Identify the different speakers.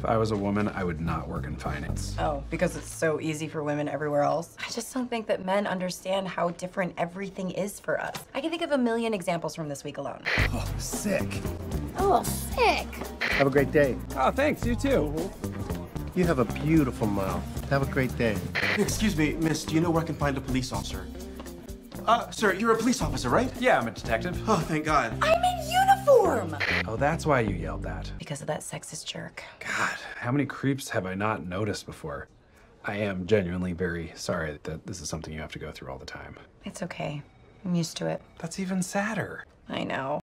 Speaker 1: If I was a woman, I would not work in finance.
Speaker 2: Oh, because it's so easy for women everywhere else. I just don't think that men understand how different everything is for us. I can think of a million examples from this week alone.
Speaker 3: Oh, sick.
Speaker 4: Oh, sick.
Speaker 3: Have a great day.
Speaker 1: Oh, thanks. You too.
Speaker 3: You have a beautiful mouth. Have a great day.
Speaker 5: Excuse me, miss, do you know where I can find a police officer? Uh, sir, you're a police officer, right?
Speaker 1: Yeah, I'm a detective.
Speaker 5: Oh, thank God.
Speaker 2: I'm in uniform!
Speaker 1: Oh, that's why you yelled that.
Speaker 2: Because of that sexist jerk.
Speaker 1: God, how many creeps have I not noticed before? I am genuinely very sorry that this is something you have to go through all the time.
Speaker 2: It's okay. I'm used to it.
Speaker 1: That's even sadder.
Speaker 2: I know.